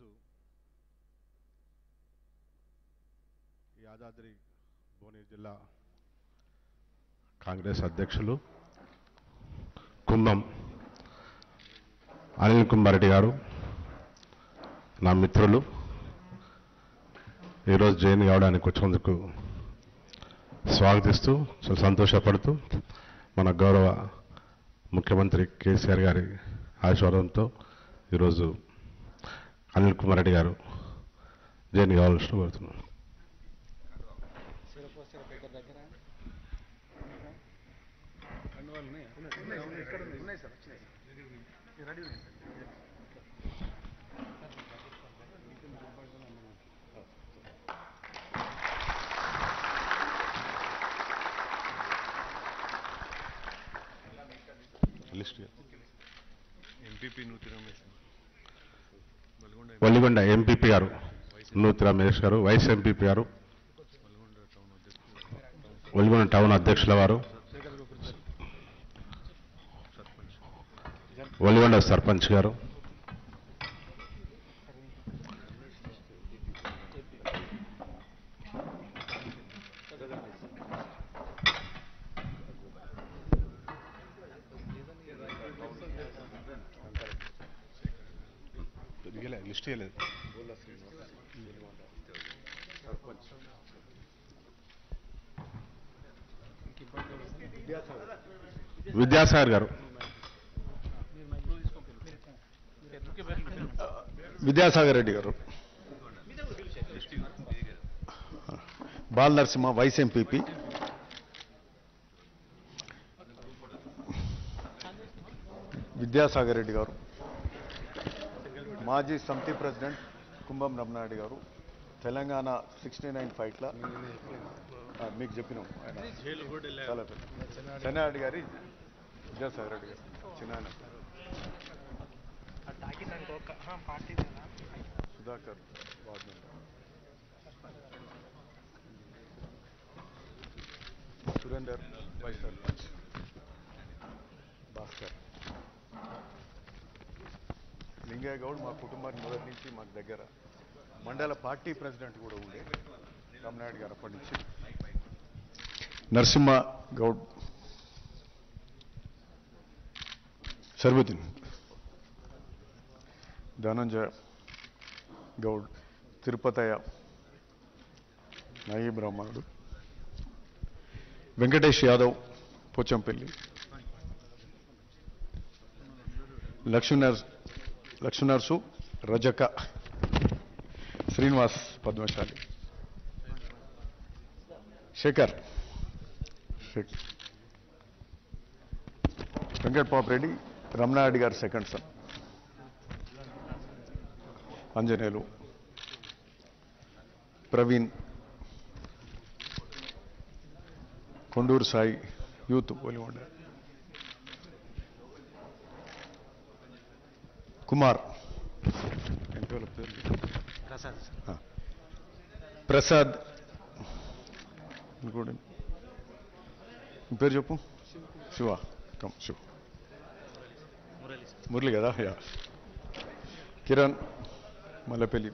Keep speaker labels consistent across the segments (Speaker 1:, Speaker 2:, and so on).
Speaker 1: ఈరోజు యాదాద్రి భువనగిరి జిల్లా కాంగ్రెస్ అధ్యక్షులు కుంభం అనిల్ కుమారెడ్డి గారు నా మిత్రులు. ఈరోజు జైన్ కావడానికి వచ్చినందుకు స్వాగతిస్తూ చాలా సంతోషపడుతూ మన గౌరవ ముఖ్యమంత్రి కేసీఆర్ గారి ఆశీర్వాదంతో ఈరోజు అనిల్ కుమార్ రెడ్డి గారు. జైన్ కావాల్సిన కోరుతున్నాను
Speaker 2: list MPP Nuthi Ramesh
Speaker 1: Valligonda MPP గారు నూతి రమేష్ గారు వైస్ ఎంపీపీ గారు
Speaker 2: టౌన్
Speaker 1: వల్లిగొండ టౌన్ అధ్యక్షుల వారు వల్లిగొండ సర్పంచ్ గారు లిస్ట్ ఇవ్వలేదు విద్యాసాగర్ గారు
Speaker 3: విద్యాసాగర్ రెడ్డి గారు. Bala Narasimha vice MPP. Vidyasagar Reddy గారు. మాజీ సమితి ప్రెసిడెంట్ కుంభం రమణారెడ్డి గారు. తెలంగాణ సిక్స్టీ నైన్ ఫైట్ల. మీకు చెప్పినాం చాలా పెద్ద. చెన్నారెడ్డి గారి విద్యాసాగర్ రెడ్డి గారు. చిన్న Sudhakar ward member. Surender vice sarpanch. Bhaskar. Lingaiah Goud మా కుటుంబానికి మొదటి నుంచి మాకు దగ్గర. మండల పార్టీ ప్రెసిడెంట్ కూడా ఉండే. రామనాయుడు గారు అప్పటి నుంచి. నరసింహ గౌడ్ సర్వదిన్ ధనంజయ గౌడ్ తిరుపతయ్య నయీ బ్రాహ్మణుడు వెంకటేష్ యాదవ్ పోచంపల్లి లక్ష్మీనర్ లక్ష్మీనర్సు రజక శ్రీనివాస్ పద్మశాలి. శేఖర్ శేఖర్ రెడ్డి రమణారెడ్డి గారు second son. Anjaneyulu. Praveen. Konduru Sai. Youth Polivanda Kumar. Prasad. పేరు చెప్పు? శివ. కమ్ శివ. మురళి కదా యా. కిరణ్. మల్లపల్లి.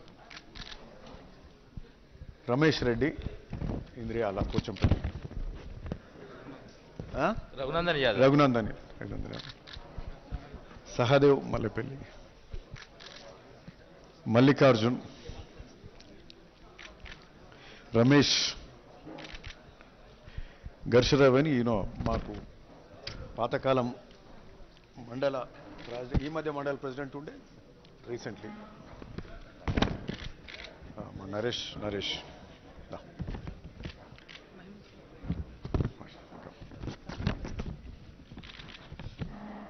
Speaker 3: రమేష్ రెడ్డి ఇంద్రియాల కూచంపల్లి?
Speaker 4: రఘునందన్
Speaker 3: రఘునందని రఘునందన్ సహదేవ్ మల్లెపల్లి. మల్లికార్జున్. రమేష్. ఘర్షరావు అని ఈయన మాకు పాతకాలం మండల ఈ మధ్య మండల ప్రెసిడెంట్ ఉండే recently. నరేష్ నరేష్ దా.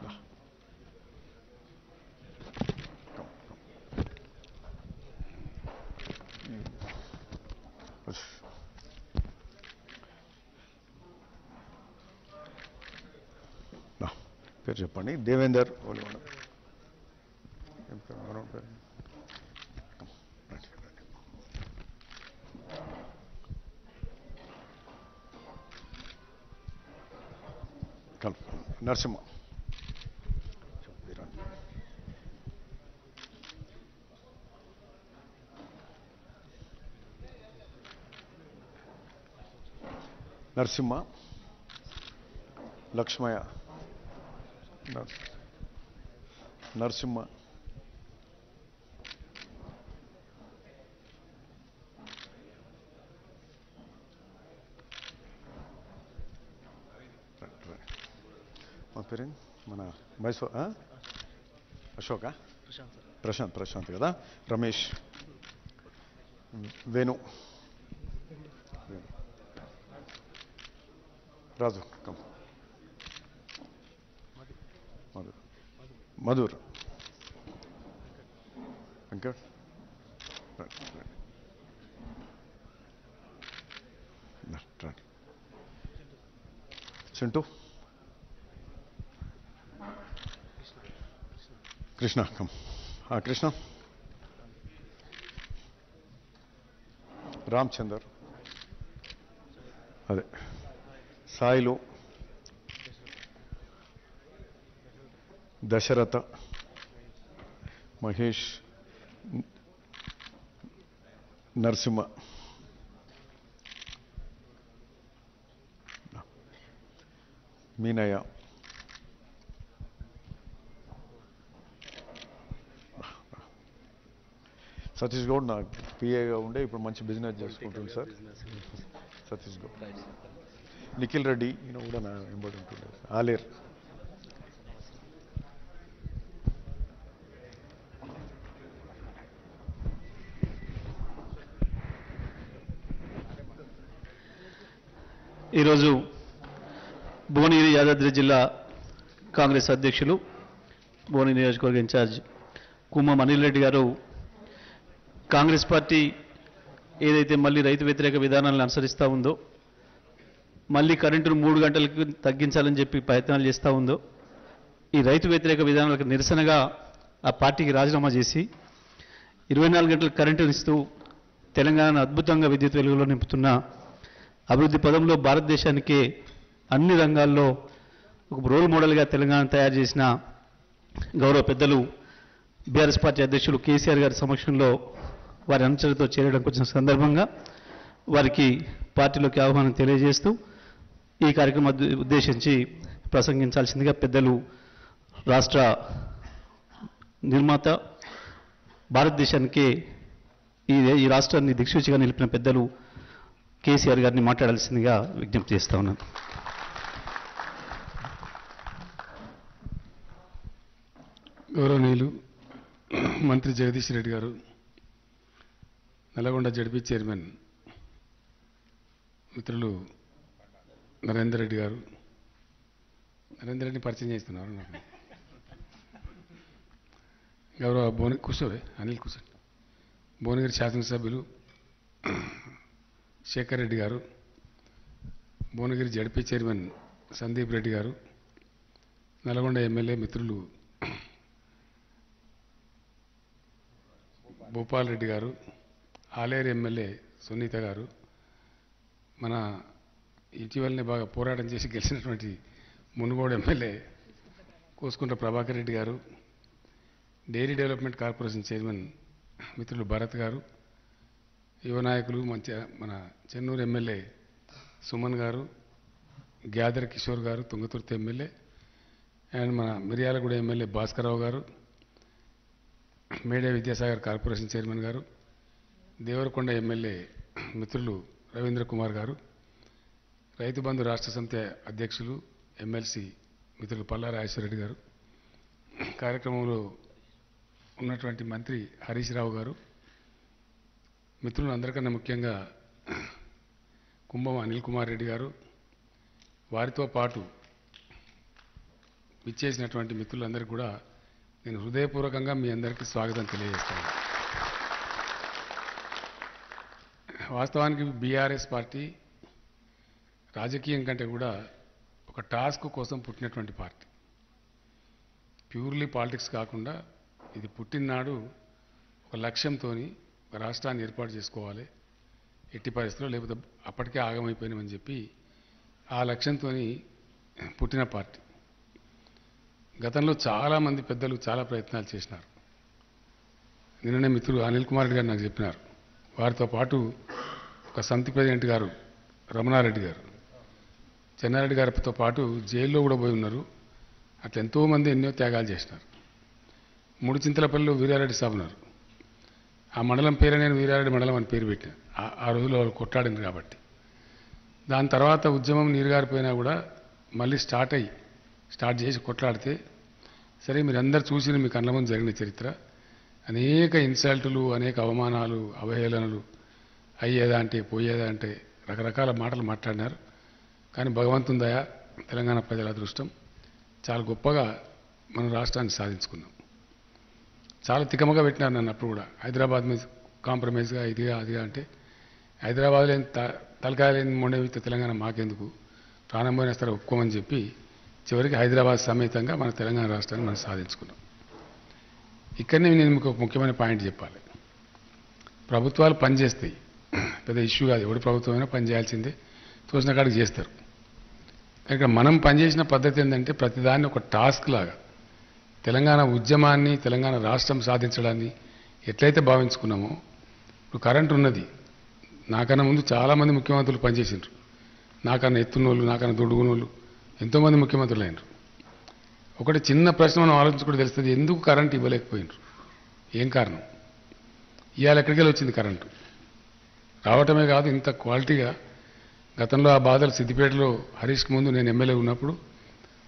Speaker 3: దా. Come, come. Mm. Yes. దా. పేరు చెప్పండి దేవేందర్ ఓలిగొండ Narasimha Lakshmaiah నర్- నరసింహ. మా పేరు? మన మైసూర్? అశోకా? ప్రశాంత్ ప్రశాంత్ కదా? రమేష్ వేణు. రాజు కమ్ మధుర్ మధుర్ వెంకట్ రండి, రండి. రండి, రండి. చింటూ కృష్ణ కమ్ ఆ, కృష్ణ రామచందర్ అదే సాయిలు దశరథ మహేష్ నరసింహ. మీనయ్య. సతీష్ గౌడ్ నా పిఏగా ఉండే ఇప్పుడు మంచి బిజినెస్ చేసుకుంటుంది సార్. సతీష్ గౌడ్. నిఖిల్ రెడ్డి ఈయన కూడా నా వెంబడి ఉంటుండే ఆలేర్.
Speaker 4: ఈరోజు భువనగిరి యాదాద్రి జిల్లా కాంగ్రెస్ అధ్యక్షులు భువనగిరి నియోజకవర్గ ఇన్ఛార్జ్ కుమ్మం అనిల్ రెడ్డి గారు కాంగ్రెస్ పార్టీ ఏదైతే మళ్ళీ రైతు వ్యతిరేక విధానాలను అనుసరిస్తూ ఉందో మళ్ళీ కరెంటును మూడు గంటలకు తగ్గించాలని చెప్పి ప్రయత్నాలు చేస్తూ ఉందో ఈ రైతు వ్యతిరేక విధానాలకు నిరసనగా ఆ పార్టీకి రాజీనామా చేసి ఇరవై నాలుగు గంటల కరెంటును ఇస్తూ తెలంగాణను అద్భుతంగా విద్యుత్ వెలుగులో నింపుతున్న అభివృద్ధి పదంలో భారతదేశానికే అన్ని రంగాల్లో ఒక రోల్ మోడల్గా తెలంగాణ తయారు చేసిన గౌరవ పెద్దలు బీఆర్ఎస్ పార్టీ అధ్యక్షులు కేసీఆర్ గారి సమక్షంలో వారి అనుచరులతో చేరడానికి వచ్చిన సందర్భంగా వారికి పార్టీలోకి ఆహ్వానం తెలియజేస్తూ ఈ కార్యక్రమం ఉద్దేశించి ప్రసంగించాల్సిందిగా పెద్దలు రాష్ట్ర నిర్మాత భారతదేశానికే ఈ ఈ రాష్ట్రాన్ని దిక్సూచిగా నిలిపిన పెద్దలు కేసీఆర్ గారిని మాట్లాడాల్సిందిగా విజ్ఞప్తి చేస్తా ఉన్నాను.
Speaker 5: గౌరవనీయులు మంత్రి జగదీష్ రెడ్డి గారు నల్గొండ జడ్పీ చైర్మన్ మిత్రులు నరేందర్ రెడ్డి గారు. నరేందర్ రెడ్డిని పరిచయం చేస్తున్నారు. నాకు గౌరవ భువన కూర్చోరే అనిల్ కూర్చోండి. భువనగిరి శాసనసభ్యులు Shekar Reddy garu Bhuvanagiri ZP chairman Sandeep Reddy garu Nalgonda MLA మిత్రులు భూపాల్ రెడ్డి గారు ఆలేరు ఎమ్మెల్యే సునీత గారు మన ఇటీవలనే బాగా పోరాటం చేసి గెలిచినటువంటి Munugodu MLA Kusukuntla Prabhakar Reddy garu dairy development corporation chairman మిత్రులు భరత్ గారు యువ నాయకులు మంచి మన చెన్నూరు ఎమ్మెల్యే సుమన్ గారు గ్యాదర్ కిషోర్ గారు తుంగతుర్తి ఎమ్మెల్యే అండ్ మన మిర్యాలగూడ ఎమ్మెల్యే భాస్కరరావు గారు మేడే విద్యాసాగర్ కార్పొరేషన్ చైర్మన్ గారు దేవరకొండ ఎమ్మెల్యే మిత్రులు రవీంద్ర కుమార్ గారు రైతు బంధు రాష్ట్ర సమితి అధ్యక్షులు ఎమ్మెల్సీ మిత్రులు పల్లా రాజేశ్వరరెడ్డి గారు కార్యక్రమంలో ఉన్నటువంటి మంత్రి హరీష్ రావు గారు మిత్రులు అందరికన్నా ముఖ్యంగా కుంభం అనిల్ కుమార్ రెడ్డి గారు వారితో పాటు విచ్చేసినటువంటి మిత్రులందరికీ కూడా నేను హృదయపూర్వకంగా మీ అందరికీ స్వాగతం తెలియజేస్తాను. వాస్తవానికి బీఆర్ఎస్ పార్టీ రాజకీయం కంటే కూడా ఒక టాస్క్ కోసం పుట్టినటువంటి పార్టీ. ప్యూర్లీ పాలిటిక్స్ కాకుండా ఇది పుట్టిననాడు ఒక లక్ష్యంతో ఒక రాష్ట్రాన్ని ఏర్పాటు చేసుకోవాలి ఎట్టి పరిస్థితుల్లో లేకపోతే అప్పటికే ఆగమైపోయినామని చెప్పి ఆ లక్ష్యంతో పుట్టిన పార్టీ. గతంలో చాలామంది పెద్దలు చాలా ప్రయత్నాలు చేసినారు. నిన్ననే మిత్రుడు అనిల్ కుమార్ రెడ్డి గారు నాకు చెప్పినారు. వారితో పాటు ఒక సంతి ప్రెసిడెంట్ గారు రమణారెడ్డి గారు. చెన్నారెడ్డి గారితో పాటు జైల్లో కూడా పోయి ఉన్నారు. అట్లా ఎంతోమంది ఎన్నో త్యాగాలు చేసినారు. మూడు చింతలపల్లిలో వీరారెడ్డి సాబ్ ఉన్నారు. ఆ మండలం పేరే నేను వీరారెడ్డి మండలం అని పేరు పెట్టిన. ఆ- రోజులో వాళ్ళు కొట్లాడింది కాబట్టి. దాని తర్వాత ఉద్యమం నీరుగారిపోయినా కూడా మళ్ళీ స్టార్ట్ అయ్యి స్టార్ట్ చేసి కొట్లాడితే సరే మీరందరూ చూసిన మీ కళ్ళ ముందు జరిగిన చరిత్ర. అనేక ఇన్సల్టులు అనేక అవమానాలు అవహేళనలు అయ్యేదా అంటే పోయేదా అంటే రకరకాల మాటలు మాట్లాడినారు. కానీ భగవంతుని దయ తెలంగాణ ప్రజల అదృష్టం. చాలా గొప్పగా మన రాష్ట్రాన్ని సాధించుకున్నాం. చాలా తికమగా పెట్టినారు నన్ను అప్పుడు కూడా. హైదరాబాద్ మీద కాంప్రమైజ్గా ఇదిగా అదిగా అంటే హైదరాబాద్ లేని త తలకాయలేని మొండవితే తెలంగాణ మాకెందుకు? ప్రారంభమైన స్థలం ఒప్పుకోమని చెప్పి చివరికి హైదరాబాద్ సమేతంగా మన తెలంగాణ రాష్ట్రాన్ని మనం సాధించుకున్నాం. ఇక్కడనే నేను మీకు ఒక ముఖ్యమైన పాయింట్ చెప్పాలి. ప్రభుత్వాలు పనిచేస్తాయి. పెద్ద ఇష్యూ కాదు. ఎవడు ప్రభుత్వమైనా పనిచేయాల్సిందే తోచిన కాడికి చేస్తారు. ఇక్కడ మనం పనిచేసిన పద్ధతి ఏంటంటే ప్రతిదాన్ని ఒక టాస్క్ లాగా. తెలంగాణ ఉద్యమాన్ని తెలంగాణ రాష్ట్రం సాధించడాన్ని ఎట్లయితే భావించుకున్నామో ఇప్పుడు కరెంట్ ఉన్నది. నాకన్నా ముందు చాలామంది ముఖ్యమంత్రులు పనిచేసిండ్రు. నాకన్నా ఎత్తున్నోళ్ళు నాకన్నా దొడుగునోళ్ళు ఎంతోమంది ముఖ్యమంత్రులు అయినారు ఒకటి చిన్న ప్రశ్న మనం ఆలోచించుకుంటే తెలుస్తుంది ఎందుకు కరెంట్ ఇవ్వలేకపోయినారు? ఏం కారణం? ఇవాళ ఎక్కడికి వెళ్ళి వచ్చింది కరెంటు? రావటమే కాదు ఇంత క్వాలిటీగా గతంలో ఆ బాధలు సిద్దిపేటలో హరీష్కి ముందు నేను ఎమ్మెల్యే ఉన్నప్పుడు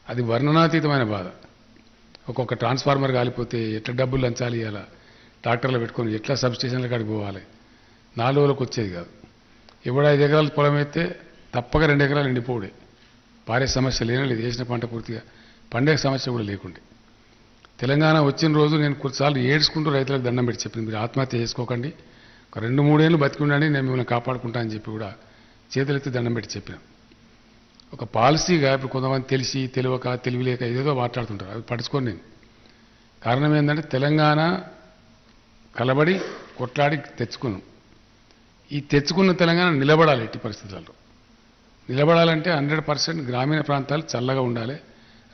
Speaker 5: అది వర్ణనాతీతమైన బాధ. ఒక్కొక్క ట్రాన్స్ఫార్మర్ కాలిపోతే ఎట్లా డబ్బులు లంచాలి ఇవ్వాలా ట్రాక్టర్లు పెట్టుకొని ఎట్లా సబ్స్టేషన్ల కాడికి పోవాలి? నాలుగు రోజులకు వచ్చేది కాదు. ఇప్పుడు ఐదు ఎకరాలు పొలం అయితే తప్పక రెండు ఎకరాలు ఎండిపోడే పారే సమస్య లేనే లేదు వేసిన పంట పూర్తిగా పండే సమస్య కూడా లేకుండే. తెలంగాణ వచ్చిన రోజు నేను కొన్నిసార్లు ఏడ్చుకుంటూ రైతులకు దండం పెట్టి చెప్పింది మీరు ఆత్మహత్య చేసుకోకండి. ఒక రెండు మూడేళ్ళు బతికి ఉండండి నేను మిమ్మల్ని కాపాడుకుంటా అని చెప్పి కూడా చేతులెత్తి దండం పెట్టి చెప్పినాం ఒక పాలసీగా ఇప్పుడు కొంతమంది తెలిసి తెలియక తెలివిలేక ఏదేదో మాట్లాడుతుంటారు. అవి పట్టించుకోను నేను. కారణం ఏంటంటే తెలంగాణ కలబడి కొట్లాడి తెచ్చుకున్నాం. ఈ తెచ్చుకున్న తెలంగాణ నిలబడాలి ఎట్టి పరిస్థితుల్లో. నిలబడాలంటే హండ్రెడ్ పర్సెంట్ గ్రామీణ ప్రాంతాలు చల్లగా ఉండాలి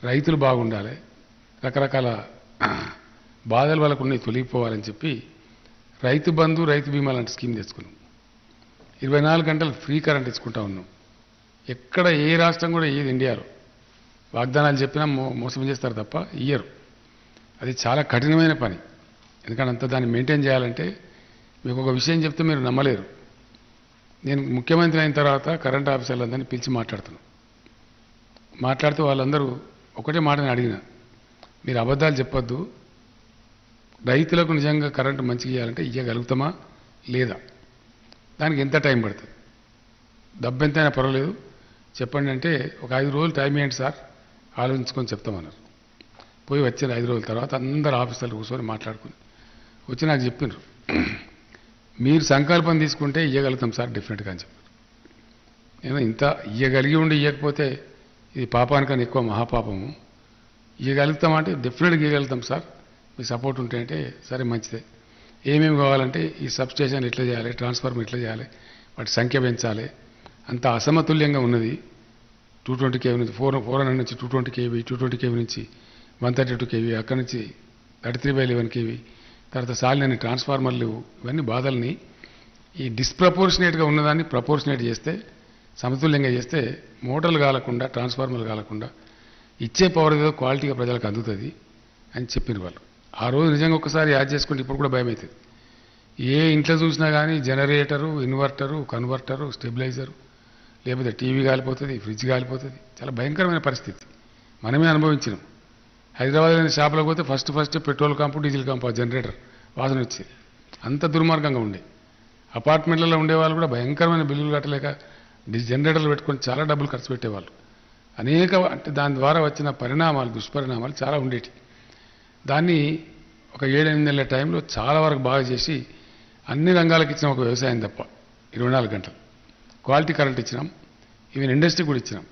Speaker 5: రైతులు బాగుండాలి రకరకాల బాధలు వాళ్ళకు ఉన్నాయి తొలగిపోవాలని చెప్పి రైతు బంధు రైతు బీమా లాంటి స్కీమ్ తెచ్చుకున్నాం. ఇరవై నాలుగు గంటలు ఫ్రీ కరెంట్ ఇచ్చుకుంటా ఉన్నాం. ఎక్కడ ఏ రాష్ట్రం కూడా ఏది ఇండియాలో. వాగ్దానాలు చెప్పినా మో మోసం చేస్తారు తప్ప ఇయ్యరు. అది చాలా కఠినమైన పని. ఎందుకంటే అంత దాన్ని మెయింటైన్ చేయాలంటే మీకు ఒక విషయం చెప్తే మీరు నమ్మలేరు. నేను ముఖ్యమంత్రి అయిన తర్వాత కరెంట్ ఆఫీసర్లందరినీ పిలిచి మాట్లాడుతున్నాను మాట్లాడుతూ వాళ్ళందరూ ఒకటే మాటని అడిగిన. మీరు అబద్ధాలు చెప్పొద్దు. రైతులకు నిజంగా కరెంటు మంచిగా ఇవ్వాలంటే ఇవ్వగలుగుతామా లేదా? దానికి ఎంత టైం పడుతుంది? డబ్బు ఎంతైనా పర్వాలేదు. చెప్పండి అంటే ఒక ఐదు రోజులు టైం ఇవ్వండి సార్. ఆలోచించుకొని చెప్తామన్నారు. పోయి వచ్చిన ఐదు రోజుల తర్వాత అందరు ఆఫీసర్లు కూర్చొని మాట్లాడుకుని వచ్చి నాకు చెప్పినారు. మీరు సంకల్పం తీసుకుంటే ఇవ్వగలుగుతాం సార్ డెఫినెట్గా అని చెప్పారు. నేను ఇంత ఇవ్వగలిగి ఉండి ఇవ్వకపోతే ఇది పాపానికన్నా ఎక్కువ మహాపాపము. ఇవ్వగలుగుతామంటే డెఫినెట్గా ఇవ్వగలుగుతాం సార్. మీ సపోర్ట్ ఉంటే అంటే సరే మంచిదే. ఏమేమి కావాలంటే ఈ సబ్ స్టేషన్ ఎట్లా చేయాలి ట్రాన్స్ఫార్మర్ ఎట్లా చేయాలి వాటి సంఖ్య పెంచాలి. అంత అసమతుల్యంగా ఉన్నది. టూ ట్వంటీ కేవీ నుంచి ఫోర్ ఫోర్ హండ్రెడ్ నుంచి two twenty KV two twenty KV నుంచి వన్ థర్టీ టూ కేవీ అక్కడి నుంచి thirty three by eleven KV తర్వాత సాలినని ట్రాన్స్ఫార్మర్లు ఇవన్నీ బాధల్ని ఈ డిస్ప్రపోర్షనేట్గా ఉన్నదాన్ని ప్రపోర్షనేట్ చేస్తే సమతుల్యంగా చేస్తే మోటార్లు కాలకుండా ట్రాన్స్ఫార్మర్లు కాలకుండా ఇచ్చే పవర్ ఏదో క్వాలిటీగా ప్రజలకు అందుతుంది అని చెప్పిన వాళ్ళు. ఆ రోజు నిజంగా ఒకసారి యాడ్ చేసుకుంటే ఇప్పుడు కూడా భయం అవుతుంది ఏ ఇంట్లో చూసినా కానీ జనరేటరు ఇన్వర్టరు కన్వర్టరు స్టెబిలైజరు లేకపోతే టీవీ కాలిపోతుంది ఫ్రిడ్జ్ కాలిపోతుంది చాలా భయంకరమైన పరిస్థితి. మనమే అనుభవించినాం. అనే షాపులకు పోతే first first petrol కాంపు diesel కాంపు generator వాసన వచ్చేది. అంత దుర్మార్గంగా ఉండే. అపార్ట్మెంట్లలో ఉండేవాళ్ళు కూడా భయంకరమైన బిల్లులు కట్టలేక డి- జనరేటర్లు పెట్టుకొని చాలా డబ్బులు ఖర్చు పెట్టేవాళ్ళు. అనేక అంటే దాని ద్వారా వచ్చిన పరిణామాలు దుష్పరిణామాలు చాలా ఉండేటివి. దాన్ని ఒక ఏడెనిమిది నెలల టైంలో చాలా వరకు బాగా చేసి అన్ని రంగాలకు ఇచ్చిన ఒక వ్యవసాయం తప్ప ఇరవై నాలుగు గంటలు. క్వాలిటీ కరెంట్ ఇచ్చినాం ఈవెన్ ఇండస్ట్రీ కూడా ఇచ్చినాం.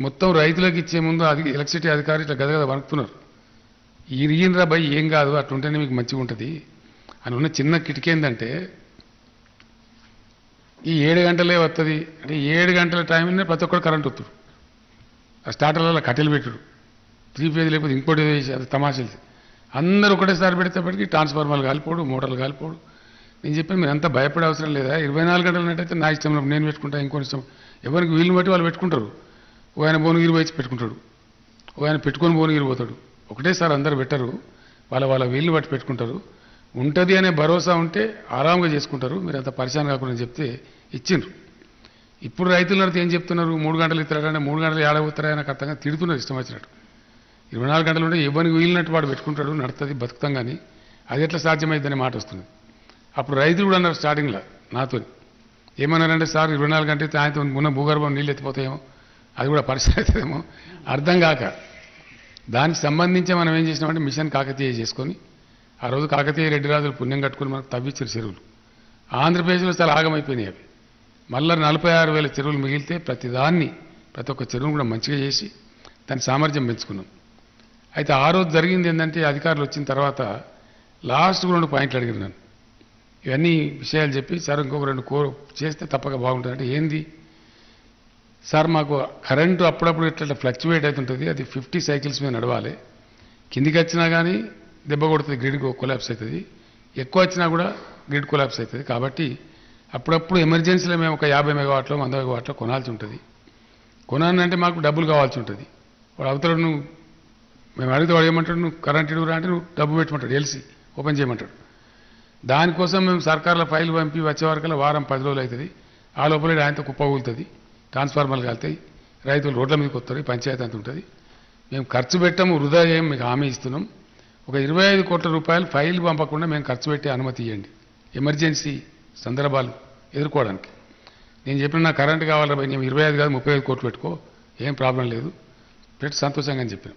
Speaker 5: మొత్తం రైతులకు ఇచ్చే ముందు అది ఎలక్ట్రిసిటీ అధికారులు ఇట్లా గదగద వణుకుతున్నారు. ఇరిగినరా భయ్ ఏం కాదు అట్లుంటేనే మీకు మంచిగా ఉంటుంది. అని ఉన్న చిన్న కిటికీ ఏంటంటే ఈ ఏడు గంటలే వస్తుంది అంటే ఏడు గంటల టైంలోనే ప్రతి ఒక్కరు కరెంట్ వస్తుంది ఆ స్టార్టర్లలో కట్టెలు పెట్టుడు త్రీ ఫేజ్ లేకపోతే ఇంకోటి అది తమాషలు అందరూ ఒకటేసారి పెడితేపటికి ట్రాన్స్ఫార్మర్లు కాలిపోడు మోటార్లు కాలిపోడు నేను చెప్పాను మీరు అంతా భయపడే అవసరం లేదా? ఇరవై నాలుగు గంటలు ఉన్నట్టయితే నా ఇష్టం నేను పెట్టుకుంటా ఇంకో ఇష్టం. ఎవరికి వీలుని బట్టి వాళ్ళు పెట్టుకుంటారు. ఓ ఆయన భువనగిరి పోయి పెట్టుకుంటాడు. ఓ ఆయన పెట్టుకొని భువనగిరి పోతాడు. ఒకటేసారి అందరు పెట్టరు. వాళ్ళ వాళ్ళ వీళ్ళు బట్టి పెట్టుకుంటారు. ఉంటుంది అనే భరోసా ఉంటే ఆరాంగా చేసుకుంటారు. మీరు అంత పరిశాన్ కాకుండా చెప్తే ఇచ్చిండ్రు. ఇప్పుడు రైతులు నడితే ఏం చెప్తున్నారు? మూడు గంటలు ఇస్తారంటే మూడు గంటలు ఏడవుతారా నాకు అర్థంగా తిడుతున్నారు ఇష్టం వచ్చినట్టు. ఇరవై నాలుగు గంటలు ఉంటే ఇవ్వనికి వీలినట్టు వాడు పెట్టుకుంటాడు నడుతుంది బతుకుతాం కానీ అది ఎట్లా సాధ్యమైందనే మాట వస్తుంది. అప్పుడు రైతులు కూడా అన్నారు స్టార్టింగ్లో నాతో ఏమన్నారంటే సార్ ఇరవై నాలుగు గంటలు సాయంత్రం ఉన్న భూగర్భం నీళ్ళు ఎత్తిపోతాయేమో అది కూడా పరిస్థితి అవుతుందేమో అర్థం కాక. దానికి సంబంధించి మనం ఏం చేసినామంటే మిషన్ కాకతీయ చేసుకొని ఆ రోజు కాకతీయ రెడ్డి రాజులు పుణ్యం కట్టుకుని మనకు తవ్విచ్చారు చెరువులు. ఆంధ్రప్రదేశ్లో చాలా ఆగమైపోయినాయి అవి. మళ్ళీ నలభై ఆరు వేల చెరువులు మిగిలితే ప్రతి దాన్ని ప్రతి ఒక్క చెరువును కూడా మంచిగా చేసి దాని సామర్థ్యం పెంచుకున్నాం. అయితే ఆ రోజు జరిగింది ఏంటంటే అధికారులు వచ్చిన తర్వాత లాస్ట్ రెండు పాయింట్లు అడిగారు నన్ను. ఇవన్నీ విషయాలు చెప్పి సార్ ఇంకొక రెండు కో చేస్తే తప్పక బాగుంటుంది. అంటే ఏంది? సార్ మాకు కరెంటు అప్పుడప్పుడు ఇట్లా ఫ్లక్చువేట్ అవుతుంటుంది. అది ఫిఫ్టీ సైకిల్స్ మీద నడవాలి. కిందికి వచ్చినా కానీ దెబ్బ కొడుతుంది గ్రిడ్ కొలాప్స్ అవుతుంది. ఎక్కువ వచ్చినా కూడా గ్రిడ్ కొలాప్స్ అవుతుంది. కాబట్టి అప్పుడప్పుడు ఎమర్జెన్సీలో మేము ఒక యాభై మెగావాట్లో వంద మెగావాట్లో కొనాల్సి ఉంటుంది. కొనాలంటే మాకు డబ్బులు కావాల్సి ఉంటుంది. వాడు అవతల నువ్వు మేము అడిగితే వాడు ఏమంటాడు? నువ్వు కరెంట్ ఇడుగురా అంటే నువ్వు డబ్బు పెట్టమంటాడు ఎల్సి ఓపెన్ చేయమంటాడు. దానికోసం మేము సర్కార్ల ఫైల్ పంపి వచ్చే వరకల్లా వారం పది రోజులు అవుతుంది. ఆ లోపల ఆయనతో కుప్ప కూలుతుంది ట్రాన్స్ఫార్మర్లు కాలుతాయి రైతులు రోడ్ల మీదకి వస్తారు పంచాయతీ అంత ఉంటుంది. మేము ఖర్చు పెట్టాము వృధా చేయం మీకు హామీ ఇస్తున్నాం. ఒక ఇరవై ఐదు కోట్ల రూపాయలు ఫైల్ పంపకుండా మేము ఖర్చు పెట్టే అనుమతి ఇవ్వండి ఎమర్జెన్సీ సందర్భాలు ఎదుర్కోవడానికి. నేను చెప్పిన నా కరెంట్ కావాలి మేము ఇరవై ఐదు కాదు ముప్పై ఐదు కోట్లు పెట్టుకో ఏం ప్రాబ్లం లేదు. పెట్టి సంతోషంగా అని చెప్పాను.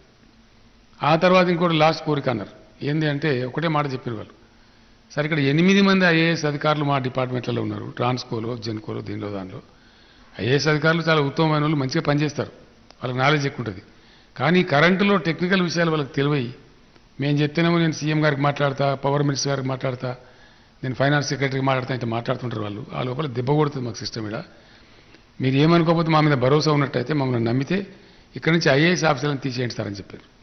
Speaker 5: ఆ తర్వాత ఇంకోటి లాస్ట్ కోరిక అన్నారు ఏంది అంటే ఒకటే మాట చెప్పారు వాళ్ళు. సరే ఇక్కడ ఎనిమిది మంది ఐఏఎస్ అధికారులు మా డిపార్ట్మెంట్లలో ఉన్నారు. ట్రాన్స్కోలో జెన్కోలో దీనిలో దానిలో. ఐఏఎస్ అధికారులు చాలా ఉత్తమమైన వాళ్ళు మంచిగా పనిచేస్తారు. వాళ్ళకి నాలెడ్జ్ ఎక్కువ ఉంటుంది. కానీ కరెంటులో టెక్నికల్ విషయాలు వాళ్ళకి తెలివై మేము చెప్తేనేమో నేను సీఎం గారికి మాట్లాడతా పవర్ మినిస్టర్ గారికి మాట్లాడతా నేను ఫైనాన్స్ సెక్రటరీకి మాట్లాడతా అయితే మాట్లాడుతుంటారు వాళ్ళు. ఆ లోపల దెబ్బ కొడుతుంది మాకు సిస్టమ్ ఇలా. మీరు ఏమనుకోకపోతే మా మీద భరోసా ఉన్నట్టయితే మమ్మల్ని నమ్మితే ఇక్కడి నుంచి ఐఏఎస్ ఆఫీసర్లను తీసేయండి సార్ అని చెప్పారు.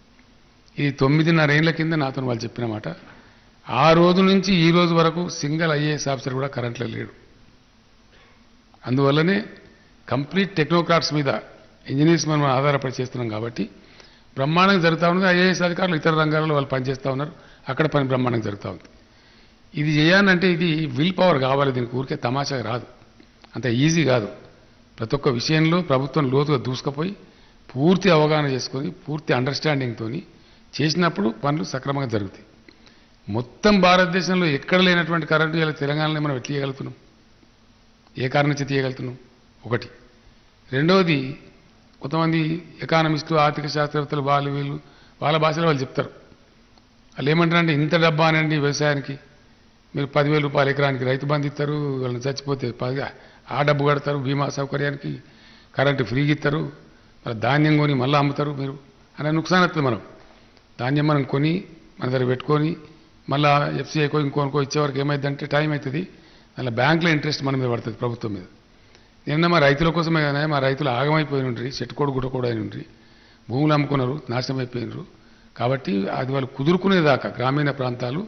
Speaker 5: ఇది తొమ్మిదిన్నర ఏళ్ళ కింద నాతో వాళ్ళు చెప్పిన మాట ఆ రోజు నుంచి ఈ రోజు వరకు సింగిల్ ఐఏఎస్ ఆఫీసర్ కూడా కరెంట్లో లేడు. అందువల్లనే కంప్లీట్ టెక్నోక్రాట్స్ మీద ఇంజనీర్స్ మనం ఆధారపడి చేస్తున్నాం కాబట్టి బ్రహ్మాండంగా జరుగుతూ ఉంది ఐఏఎస్ అధికారులు ఇతర రంగాల్లో వాళ్ళు పనిచేస్తూ ఉన్నారు. అక్కడ పని బ్రహ్మాండంగా జరుగుతూ ఉంది. ఇది చేయాలంటే ఇది విల్ పవర్ కావాలి. దీనికి ఊరికే తమాషాగా రాదు. అంత ఈజీ కాదు. ప్రతి ఒక్క విషయంలో ప్రభుత్వం లోతుగా దూసుకుపోయి పూర్తి అవగాహన చేసుకొని పూర్తి అండర్స్టాండింగ్తోని చేసినప్పుడు పనులు సక్రమంగా జరుగుతాయి. మొత్తం భారతదేశంలో ఎక్కడ లేనటువంటి కరెంటు ఇలా తెలంగాణలో మనం ఎట్లా ఏ కారణం నుంచి తీయగలుగుతున్నాం? ఒకటి. రెండవది కొంతమంది ఎకానమిస్టులు ఆర్థిక శాస్త్రవేత్తలు వాళ్ళు వీళ్ళు వాళ్ళ భాషలో వాళ్ళు చెప్తారు. వాళ్ళు ఏమంటారంటే ఇంత డబ్బా అనండి వ్యవసాయానికి. మీరు పదివేల రూపాయలు ఎకరానికి రైతు బంధు ఇస్తారు వాళ్ళని చచ్చిపోతే పది ఆ డబ్బు కడతారు బీమా సౌకర్యానికి కరెంటు ఫ్రీగా ఇస్తారు మరి ధాన్యం కొని మళ్ళీ అమ్ముతారు మీరు అనే నుక్సాన్ వస్తుంది మనం. ధాన్యం మనం కొని మన దగ్గర పెట్టుకొని మళ్ళా ఎఫ్సీఐకో ఇంకోనుకో ఇచ్చేవరకు ఏమైందంటే టైం అవుతుంది. అలా బ్యాంకులో ఇంట్రెస్ట్ మన మీద పడుతుంది ప్రభుత్వం మీద. నిన్న మా రైతుల కోసమే కానీ మా రైతులు ఆగమైపోయి ఉండ్రి చెట్టుకోడు గుట్టకోడు అయిన ఉండ్రి. భూములు అమ్ముకున్నారు నాశనం అయిపోయినారు. కాబట్టి అది వాళ్ళు కుదురుకునేదాకా గ్రామీణ ప్రాంతాలు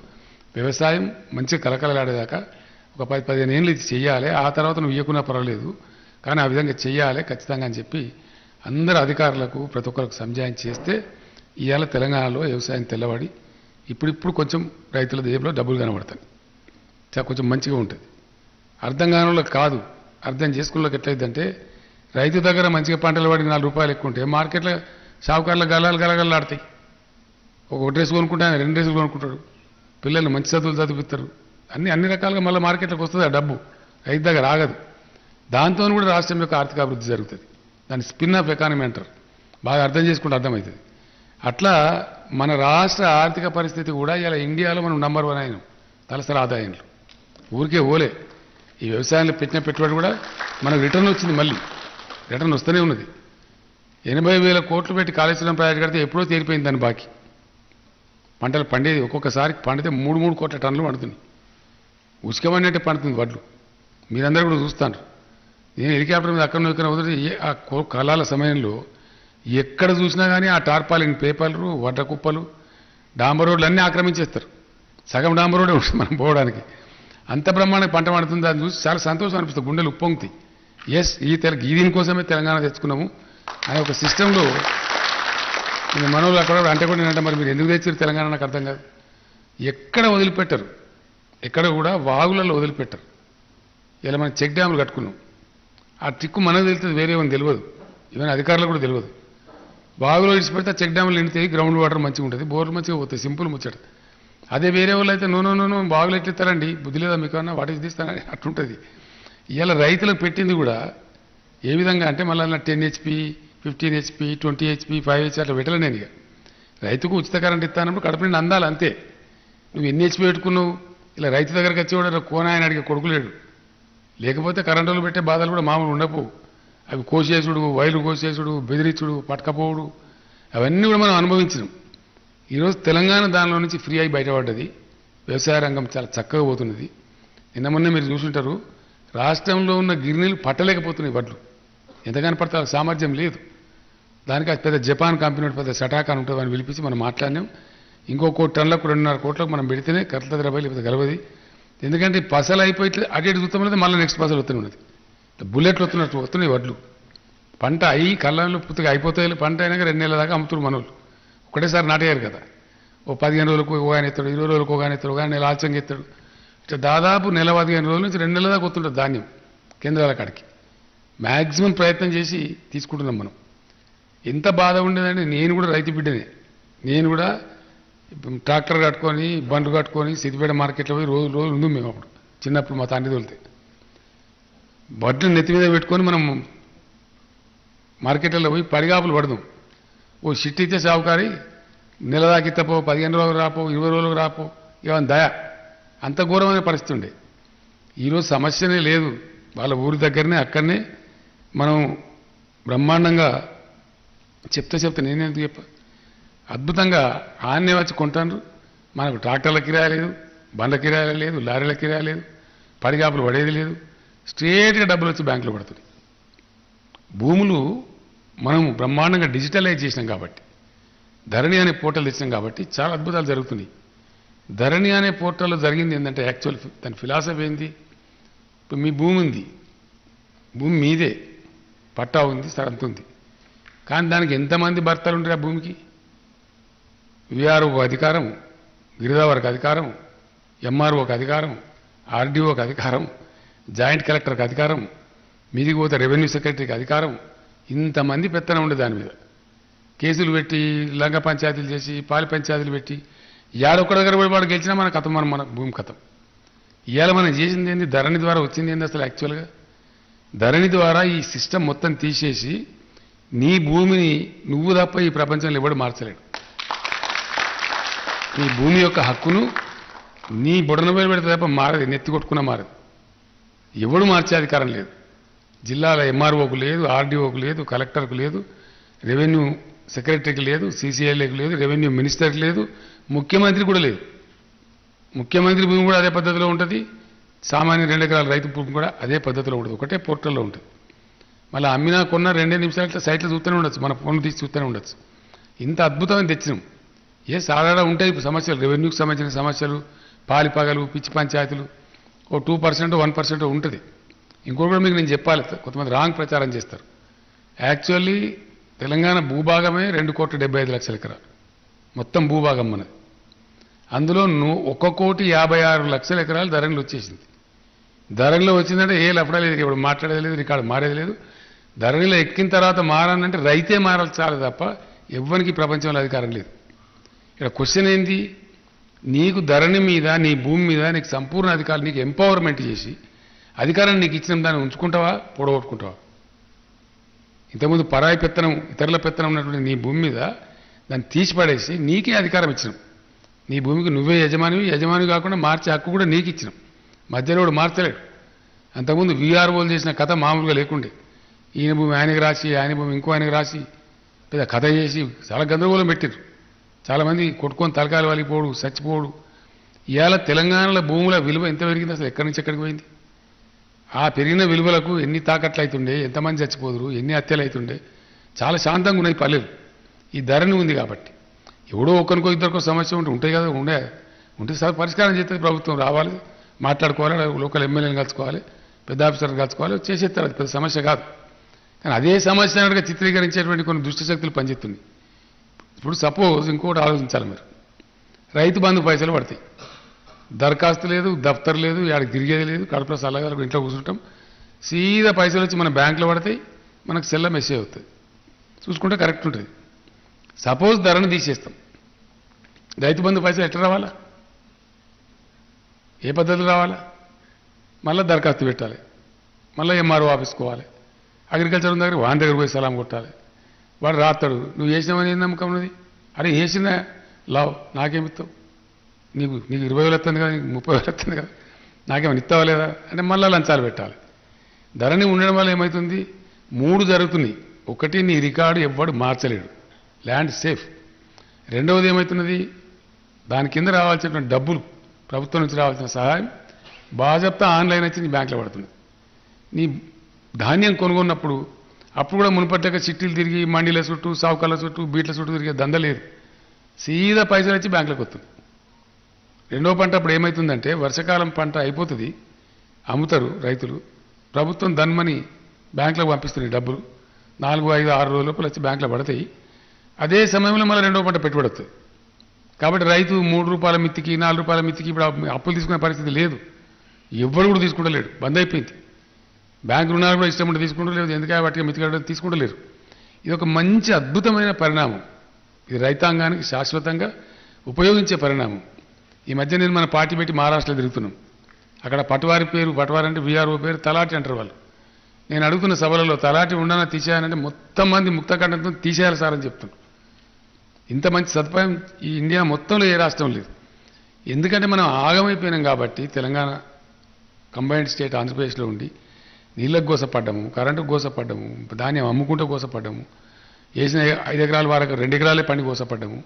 Speaker 5: వ్యవసాయం మంచిగా కలకలలాడేదాకా ఒక పది పదిహేను ఏళ్ళు ఇది చెయ్యాలి ఆ తర్వాత నువ్వు ఇయ్యకున్నా పర్వాలేదు. కానీ ఆ విధంగా చెయ్యాలి ఖచ్చితంగా అని చెప్పి అందరు అధికారులకు ప్రతి ఒక్కరికి సంజాయం చేస్తే ఇవాళ తెలంగాణలో వ్యవసాయం తెల్లబడి ఇప్పుడిప్పుడు కొంచెం రైతుల జేబులో డబ్బులు కనబడతాయి. కొంచెం మంచిగా ఉంటుంది. అర్థం కాని కాదు. అర్థం చేసుకున్నకి ఎట్లయిద్దంటే రైతు దగ్గర మంచిగా పంటలు పడి నాలుగు రూపాయలు ఎక్కువ ఉంటే మార్కెట్లో షావుకారుల గలాలు గలగలాడతాయి ఒక డ్రెస్ కొనుక్కుంటే ఆయన రెండు డ్రెస్సులు కొనుక్కుంటాడు పిల్లల్ని మంచి చదువులు చదివిస్తారు. అన్ని అన్ని రకాలుగా మళ్ళీ మార్కెట్లోకి వస్తుంది ఆ డబ్బు. రైతు దగ్గర ఆగదు. దాంతో కూడా రాష్ట్రం యొక్క ఆర్థిక అభివృద్ధి జరుగుతుంది. దాన్ని స్పిన్ ఆఫ్ ఎకానమీ అంటారు. బాగా అర్థం చేసుకుంటే అర్థమవుతుంది. అట్లా మన రాష్ట్ర ఆర్థిక పరిస్థితి కూడా ఇలా ఇండియాలో మనం నంబర్ వన్ అయినాం. తలసరి ఆదాయంలో. ఊరికే ఓలే. ఈ వ్యవసాయంలో పెట్టిన పెట్టుబడి కూడా మనకు రిటర్న్ వచ్చింది మళ్ళీ. రిటర్న్ వస్తూనే ఉన్నది. ఎనభై వేల కోట్లు పెట్టి కాళేశ్వరం ప్రాజెక్ట్ కడితే ఎప్పుడో తీరిపోయింది దాని బాకీ. పంటలు పండేది ఒక్కొక్కసారి పండితే మూడు మూడు కోట్ల టన్నులు పండుతుంది ఉసుకమన్నట్టే పండుతుంది వడ్లు. మీరందరూ కూడా చూస్తాను నేను హెలికాప్టర్ మీద అక్కడ నొక్కిన వదిలి ఆ కళాల సమయంలో ఎక్కడ చూసినా కానీ ఆ టార్పాలిన్ పేపర్లు వడ్డకుప్పలు డాంబర్ రోడ్లు అన్నీ ఆక్రమించేస్తారు. సగం డాంబర్ రోడ్డే ఉంటుంది మనం పోవడానికి. అంత బ్రహ్మాండంగా పంట పండుతుంది దాన్ని చూసి చాలా సంతోషం అనిపిస్తుంది. గుండెలు ఉప్పొంగుతాయి. ఎస్ ఈ తెల ఈ దీనికోసమే తెలంగాణ తెచ్చుకున్నాము. అనే ఒక సిస్టంలో నేను మనోళ్ళు అక్కడ అంటే కూడా నేనంటే మరి మీరు ఎందుకు తెచ్చారు తెలంగాణ నాకు అర్థం కాదు. ఎక్కడ వదిలిపెట్టరు. ఎక్కడ కూడా వాగులలో వదిలిపెట్టరు. ఇలా మనం చెక్ డ్యాములు కట్టుకున్నాం. ఆ ట్రిక్కు మనకు తెలుస్తుంది వేరే ఏమని తెలియదు. ఈవెన్ అధికారులకు కూడా తెలియదు. బావిలో ఇడిచిపెడితే చెక్ డ్యాములు నిండితే గ్రౌండ్ వాటర్ మంచిగా ఉంటుంది. బోర్లు మంచిగా పోతాయి. సింపుల్ ముచ్చట. అదే వేరే వాళ్ళు అయితే నూనె నూనె నో బావిలో ఎట్లిస్తారండి బుద్ధి లేదా మీకు అన్న? వాటి తీస్తారని అట్టుంటుంది ఇలా రైతులకు పెట్టింది కూడా ఏ విధంగా అంటే మళ్ళీ ten HP fifteen HP twenty HP five HP అట్లా పెట్టలే నేను ఇక. రైతుకు ఉచిత కరెంట్ ఇస్తానప్పుడు కడప నిండి అందాలి అంతే. నువ్వు ఎన్ని హెచ్పి పెట్టుకున్నావు? ఇలా రైతు దగ్గరికి వచ్చేవాడు కోన ఆయన అడిగే కొడుకులేడు లేకపోతే కరెంటులు పెట్టే బాధలు కూడా మామూలు ఉండకపోవు అవి కోసేసుడు వైలు కోసేసుడు బెదిరించుడు పట్టకపోవుడు అవన్నీ కూడా మనం అనుభవించినాం. ఈరోజు తెలంగాణ దానిలో నుంచి ఫ్రీ అయి బయటపడ్డది. వ్యవసాయ రంగం చాలా చక్కగా పోతున్నది. నిన్న మొన్న మీరు చూసుంటారు రాష్ట్రంలో ఉన్న గిరినీలు పట్టలేకపోతున్నాయి వడ్లు. ఎంతగానో పడతారు సామర్థ్యం లేదు. దానికి అది పెద్ద జపాన్ కంపెనీ పెద్ద సటాకాన్ ఉంటుంది అని పిలిపించి మనం మాట్లాడినాం. ఇంకో కోటి టన్లకు రెండున్నర కోట్లకు మనం పెడితేనే కరెక్ట్ లేకపోతే గలవది ఎందుకంటే పసలు అయిపోయి అటు ఇటు చూస్తాం మళ్ళీ నెక్స్ట్ పసలు వస్తూనే ఉన్నది. బుల్లెట్లు వస్తున్నట్టు వస్తున్నాయి వడ్లు. పంట అయ్యి కళ్ళంలో పూర్తిగా అయిపోతాయి. పంట అయినాక రెండు నెలల దాకా అమ్ముతున్నారు మనోళ్ళు. ఒకటేసారి నాటేయారు కదా. ఓ పదిహేను రోజులకు ఒక ఆయన ఎత్తాడు ఇరవై రోజులకు ఒక ఆయన ఎత్తాడు ఒక నెల ఆలస్యంగా ఎత్తాడు. ఇట్లా దాదాపు నెల పదిహేను రోజుల నుంచి రెండు నెలల దాకా వస్తుంటుంది ధాన్యం కేంద్రాల కాడికి. మ్యాక్సిమం ప్రయత్నం చేసి తీసుకుంటున్నాం మనం. ఎంత బాధ ఉండేదంటే నేను కూడా రైతు బిడ్డనే. నేను కూడా ట్రాక్టర్ కట్టుకొని బండ్లు కట్టుకొని సిద్దిపేట మార్కెట్లో పోయి రోజు రోజు ఉంది మేము అప్పుడు. చిన్నప్పుడు మా తండ్రి తోలితే. బట్టలు నెత్తి మీద పెట్టుకొని మనం మార్కెట్లలో పోయి పడిగాపులు పడదాం. ఓ షిట్ ఇచ్చే సావుకారి నెల దాకిత్తపో పదిహేను రోజులు రాపో ఇరవై రోజులకు రాపో ఏమైనా దయ. అంత ఘోరమైన పరిస్థితి ఉండే. ఈరోజు సమస్యనే లేదు. వాళ్ళ ఊరి దగ్గరనే అక్కడనే మనం బ్రహ్మాండంగా చెప్తే చెప్తే నేనేందుకు చెప్ప? అద్భుతంగా ఆన్నే వచ్చి కొంటాను మనకు ట్రాక్టర్ల కిరాయలేదు బండ్ల కిరాయి లేదు లారీల కిరాయి లేదు పడిగాపులు పడేది లేదు. స్ట్రేట్గా డబ్బులు వచ్చి బ్యాంకులో పడుతుంది భూములు మనం బ్రహ్మాండంగా డిజిటలైజ్ చేసినాం కాబట్టి ధరణి అనే పోర్టల్ తెచ్చినాం కాబట్టి చాలా అద్భుతాలు జరుగుతున్నాయి. ధరణి అనే పోర్టల్లో జరిగింది ఏంటంటే యాక్చువల్ దాని ఫిలాసఫీ ఏంది? ఇప్పుడు మీ భూమి ఉంది. భూమి మీదే. పట్టా ఉంది సరంత ఉంది. కానీ దానికి ఎంతమంది భర్తలు ఉంటారు ఆ భూమికి? విఆర్ఓ అధికారం గిరిదావరికి అధికారం ఎంఆర్ఓకి అధికారం ఆర్డీఓకి అధికారం జాయింట్ కలెక్టర్కి అధికారం మీదికి పోతే రెవెన్యూ సెక్రటరీకి అధికారం ఇంతమంది పెత్తనం ఉండే దాని మీద. కేసులు పెట్టి లంగ పంచాయతీలు చేసి పాలి పంచాయతీలు పెట్టి ఏడొక్క దగ్గర పోయి వాడు గెలిచినా మన కథం మన మన భూమి కథం. ఇవాళ మనం చేసింది ఏంది? ధరణి ద్వారా వచ్చింది ఏంది అసలు యాక్చువల్గా ధరణి ద్వారా ఈ సిస్టమ్ మొత్తం తీసేసి నీ భూమిని నువ్వు తప్ప ఈ ప్రపంచంలో ఎవడు మార్చలేడు. నీ భూమి యొక్క హక్కును నీ బుడన పెడితే తప్ప మారదు నెత్తి కొట్టుకున్న మారదు. ఎవడు మార్చే అధికారం లేదు. జిల్లాల ఎంఆర్ఓకు లేదు ఆర్డీఓకు లేదు కలెక్టర్కు లేదు రెవెన్యూ సెక్రటరీకి లేదు సీసీఐలకు లేదు రెవెన్యూ మినిస్టర్కి లేదు ముఖ్యమంత్రి కూడా లేదు. ముఖ్యమంత్రి భూమి కూడా అదే పద్ధతిలో ఉంటుంది. సామాన్య రెండు ఎకరాల రైతు భూమి కూడా అదే పద్ధతిలో ఉంటుంది. ఒకటే పోర్టల్లో ఉంటుంది. మళ్ళీ అమ్మినా కొన్న రెండే నిమిషాలు సైట్లో చూస్తూనే ఉండొచ్చు. మన ఫోన్ తీసి చూస్తూనే ఉండొచ్చు. ఇంత అద్భుతమైన తెచ్చినాం. ఏ సాధారణ ఉంటాయి. ఇప్పుడు సమస్యలు రెవెన్యూకి సంబంధించిన సమస్యలు పాలిపగలు పిచ్చి పంచాయతీలు ఓ టూ పర్సెంట్ వన్ పర్సెంట్ ఉంటుంది. ఇంకోటి కూడా మీకు నేను చెప్పాలి కొంతమంది రాంగ్ ప్రచారం చేస్తారు. యాక్చువల్లీ తెలంగాణ భూభాగమే రెండు కోట్ల డెబ్బై ఐదు లక్షల ఎకరాలు మొత్తం భూభాగం మనది. అందులో ఒక కోటి యాభై ఆరు లక్షల ఎకరాలు ధరలు వచ్చేసింది. ధరణిలో వచ్చిందంటే ఏ లఫడా లేదు ఇప్పుడు మాట్లాడేది లేదు రికార్డు మారేది లేదు. ధరణిలో ఎక్కిన తర్వాత మారాలంటే రైతే మారాలి చాలు తప్ప ఎవ్వరికి ప్రపంచంలో అధికారం లేదు. ఇక్కడ క్వశ్చన్ ఏంది? నీకు ధరణి మీద నీ భూమి మీద నీకు సంపూర్ణ అధికారం నీకు ఎంపవర్మెంట్ చేసి అధికారం నీకు ఇచ్చిన దాన్ని ఉంచుకుంటావా పొడగొట్టుకుంటావా? ఇంతకుముందు పరాయి పెత్తనం ఇతరుల పెత్తనం ఉన్నటువంటి నీ భూమి మీద దాన్ని తీసిపడేసి నీకే అధికారం ఇచ్చినాం. నీ భూమికి నువ్వే యజమానివి యజమాని కాకుండా మార్చే హక్కు కూడా నీకు ఇచ్చినాం. మధ్యలో కూడా మార్చలేడు. అంతకుముందు వీఆర్ఓలు చేసిన కథ మామూలుగా లేకుండే. ఈయన భూమి ఆయనకి రాసి ఆయన భూమి ఇంకో ఆయనకి రాసి పెద్ద కథ చేసి చాలా గందరగోళం పెట్టారు చాలామంది కొట్టుకొని తలకాయలు వాలిపోడు చచ్చిపోడు. ఇవాళ తెలంగాణలో భూముల విలువ ఎంత పెరిగింది అసలు ఎక్కడి నుంచి ఎక్కడికి పోయింది? ఆ పెరిగిన విలువలకు ఎన్ని తాకట్లు అవుతుండే ఎంతమంది చచ్చిపోదురు ఎన్ని హత్యలు అవుతుండే చాలా శాంతంగా ఉన్నాయి పల్లెలు. ఈ ధరణి ఉంది కాబట్టి. ఎవడో ఒకరికో ఇద్దరికో సమస్య ఉంటే ఉంటాయి కదా ఉండే. ఉంటే సార్ పరిష్కారం చేస్తే ప్రభుత్వం రావాలి మాట్లాడుకోవాలి లోకల్ ఎమ్మెల్యేని కలుసుకోవాలి పెద్ద ఆఫీసర్ని కలుసుకోవాలి చేసేస్తారు. అది పెద్ద సమస్య కాదు. కానీ అదే సమస్య చిత్రీకరించేటువంటి కొన్ని దుష్టశక్తులు పనిచేస్తున్నాయి. ఇప్పుడు సపోజ్ ఇంకోటి ఆలోచించాలి మీరు. రైతు బంధు పైసలు పడతాయి. దరఖాస్తు లేదు దఫ్తర్ లేదు ఆడికి తిరిగేది లేదు కడపలో సలహాలు ఇంట్లో కూర్చుంటాం. సీదా పైసలు వచ్చి మన బ్యాంకులో పడతాయి మనకు సెల్ల మెసేజ్ అవుతుంది చూసుకుంటే కరెక్ట్ ఉంటుంది. సపోజ్ ధరను తీసేస్తాం. రైతు బంధు పైసలు ఎట్లా రావాలా? ఏ పద్ధతిలో రావాలా? మళ్ళీ దరఖాస్తు పెట్టాలి. మళ్ళీ ఎంఆర్ఓ ఆఫీస్కోవాలి అగ్రికల్చర్ దగ్గర వాని దగ్గర పోయి సలాం కొట్టాలి. వాడు రాస్తాడు నువ్వు చేసినావని ఏం నమ్మకం ఉన్నది? అరే వేసిన లావ్ నాకేమిస్తావు నీకు నీకు ఇరవై వేలు వస్తుంది కదా నీకు ముప్పై వేలు వస్తుంది కదా. నాకేమైనా ఇస్తావా లేదా? అంటే మళ్ళీ లంచాలు పెట్టాలి. ధరని ఉండడం వల్ల ఏమవుతుంది మూడు జరుగుతున్నాయి. ఒకటి నీ రికార్డు ఎవ్వడు మార్చలేడు. Land safe. రెండవది ఏమవుతున్నది దాని కింద రావాల్సినటువంటి డబ్బులు ప్రభుత్వం నుంచి రావాల్సిన సహాయం. బాజప్తా ఆన్లైన్ వచ్చి నీ బ్యాంకులో పడుతుంది. నీ ధాన్యం కొనుగొన్నప్పుడు అప్పుడు కూడా మునుపట్లక చిట్టీలు తిరిగి మండీల చుట్టూ సావుకాల చుట్టూ బీట్ల చుట్టూ తిరిగే దంద లేదు. సీదా పైసలు వచ్చి బ్యాంకులోకి వస్తుంది. రెండో పంట అప్పుడు ఏమవుతుందంటే వర్షాకాలం పంట అయిపోతుంది అమ్ముతారు రైతులు. ప్రభుత్వం ధన్మని బ్యాంకులకు పంపిస్తుంది డబ్బులు. నాలుగు ఐదు ఆరు రోజుల లోపల వచ్చి బ్యాంకులో పడతాయి. అదే సమయంలో మళ్ళీ రెండో పంట పెట్టుబడి వస్తుంది. కాబట్టి రైతు మూడు రూపాయల మిత్తికి నాలుగు రూపాయల మిత్తికి ఇప్పుడు అప్పులు తీసుకునే పరిస్థితి లేదు. ఎవ్వరు కూడా తీసుకుంటలేడు. బంద్ అయిపోయింది. బ్యాంక్ రుణాలు కూడా ఇష్టం ఉంటే తీసుకుంటూ లేదు ఎందుకంటే వాటికి మితికడ తీసుకుంటలేరు. ఇది ఒక మంచి అద్భుతమైన పరిణామం. ఇది రైతాంగానికి శాశ్వతంగా ఉపయోగించే పరిణామం. ఈ మధ్య నేను మన పార్టీ పెట్టి మహారాష్ట్రలో తిరుగుతున్నాం. అక్కడ పటవారి పేరు పటవారి అంటే వీఆర్ఓ పేరు తలాటి అంటారు వాళ్ళు. నేను అడుగుతున్న సభలలో తలాటి ఉండనా తీసేయాలంటే మొత్తం మంది ముక్తకంఠంతో తీసేయాలి సార్ అని చెప్తున్నాను ఇంత మంచి సదుపాయం ఈ ఇండియా మొత్తంలో ఏ రాష్ట్రం లేదు. ఎందుకంటే మనం ఆగమైపోయినాం కాబట్టి తెలంగాణ కంబైన్డ్ స్టేట్ ఆంధ్రప్రదేశ్లో ఉండి నీళ్ళకు గోసపడ్డము కరెంటుకు గోసపడ్డము ధాన్యం అమ్ముకుంటూ గోసపడ్డము వేసిన ఐదు ఎకరాల వరకు రెండు ఎకరాలే పండి గోసపడ్డము.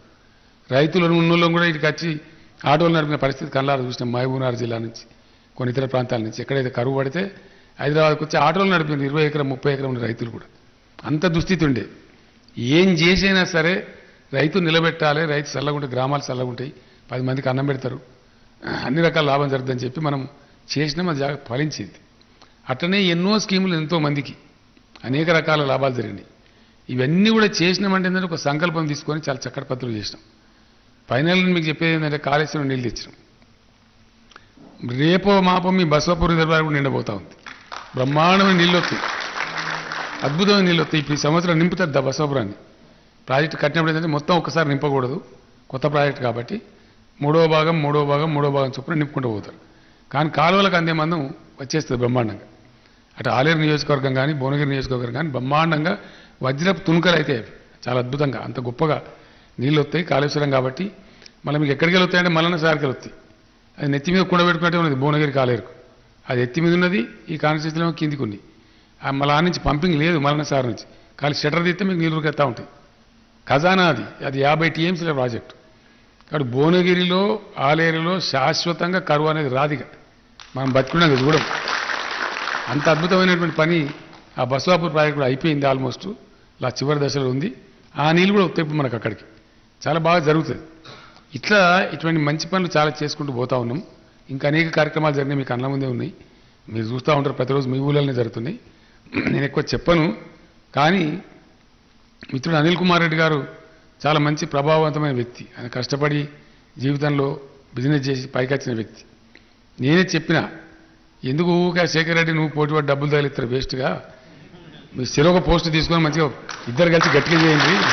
Speaker 5: రైతులు ఉన్నోళ్ళం కూడా ఇటుకి వచ్చి ఆటోలు నడిపిన పరిస్థితి కళ్ళారు చూసినాం మహబూబ్నగర్ జిల్లా నుంచి కొన్ని ఇతర ప్రాంతాల నుంచి. ఎక్కడైతే కరువు పడితే హైదరాబాద్కి వచ్చి ఆటోలు నడిపిన ఇరవై ఎకరం ముప్పై ఎకరం ఉన్న రైతులు కూడా. అంత దుస్థితి ఉండే. ఏం చేసైనా సరే రైతు నిలబెట్టాలి రైతు చల్లగుంటే గ్రామాలు చల్లగుంటాయి పది మందికి అన్నం పెడతారు. అన్ని రకాల లాభం జరుగుతుందని చెప్పి మనం చేసినాం అది జాగ్రత్త ఫలించింది. అట్లనే ఎన్నో స్కీములు ఎంతో మందికి. అనేక రకాల లాభాలు జరిగినాయి. ఇవన్నీ కూడా చేసినామంటే ఏంటంటే ఒక సంకల్పం తీసుకొని చాలా చక్కటి పత్రులు చేసినాం. ఫైనల్ మీకు చెప్పేది ఏంటంటే కాళేశ్వరం నీళ్ళు తెచ్చినాం. రేపో మాపో మీ బసవపూర్ రిజర్వాయర్ కూడా నిండబోతా ఉంది. బ్రహ్మాండమైన నీళ్ళు వస్తాయి అద్భుతమైన నీళ్ళు వస్తాయి ఇప్పుడు ఈ సంవత్సరం నింపుతుంది బసవపురాన్ని. ప్రాజెక్ట్ కట్టినప్పుడు ఏంటంటే మొత్తం ఒకసారి నింపకూడదు. కొత్త ప్రాజెక్ట్ కాబట్టి మూడో భాగం మూడో భాగం మూడో భాగం చొప్పున నింపుకుంటూ పోతారు. కానీ కాలువలకు అందే మందం వచ్చేస్తుంది బ్రహ్మాండంగా. అటు ఆలేరు నియోజకవర్గం కానీ భువనగిరి నియోజకవర్గం కానీ బ్రహ్మాండంగా వజ్రపు తుణుకలు అయితే చాలా అద్భుతంగా అంత గొప్పగా. నీళ్ళు వస్తాయి కాళేశ్వరం కాబట్టి. మళ్ళీ మీకు ఎక్కడికి వెళ్తాయంటే మల్లన్న సార్కి వస్తాయి అది నెత్తి మీద కూడబెట్టుకున్నట్టే ఉన్నది భువనగిరి కాలేరుకు. అది ఎత్తి మీద ఉన్నది ఈ కాన్స్టిట్యూన్సీలో కిందికి ఉంది. ఆ మళ్ళా నుంచి పంపింగ్ లేదు మల్లన్న సార్ నుంచి. కానీ షటర్ తీస్తే మీకు నీళ్ళు ఉరికెత్తా ఉంటాయి. ఖజానా అది. అది యాభై టీఎంసీల ప్రాజెక్టు. కాబట్టి భువనగిరిలో ఆలేరులో శాశ్వతంగా కరువు అనేది రాదిగా మనం బతుకున్నాం చూడం అంత అద్భుతమైనటువంటి పని ఆ బస్వాపూర్ ప్రాజెక్ట్ కూడా అయిపోయింది ఆల్మోస్ట్. ఇలా చివరి దశలో ఉంది. ఆ నీళ్ళు కూడా వస్తాయి మనకు అక్కడికి. చాలా బాగా జరుగుతుంది. ఇట్లా ఇటువంటి మంచి పనులు చాలా చేసుకుంటూ పోతా ఉన్నాం. ఇంకా అనేక కార్యక్రమాలు జరిగినాయి. మీకు అన్న ముందే ఉన్నాయి. మీరు చూస్తూ ఉంటారు. ప్రతిరోజు మీ ఊళ్ళలోనే జరుగుతున్నాయి. నేను ఎక్కువ చెప్పను. కానీ మిత్రుడు అనిల్ కుమార్ రెడ్డి గారు చాలా మంచి ప్రభావవంతమైన వ్యక్తి. ఆయన కష్టపడి జీవితంలో బిజినెస్ చేసి పైకి వచ్చిన వ్యక్తి. నేనే చెప్పిన ఎందుకు ఊరికే శేఖర్ రెడ్డి నువ్వు పోటీ పడి డబ్బులు తగిలిస్తారు వేస్ట్గా మీ ఒక పోస్ట్ తీసుకొని మంచిగా ఇద్దరు కలిసి గట్టిగా చేయండి.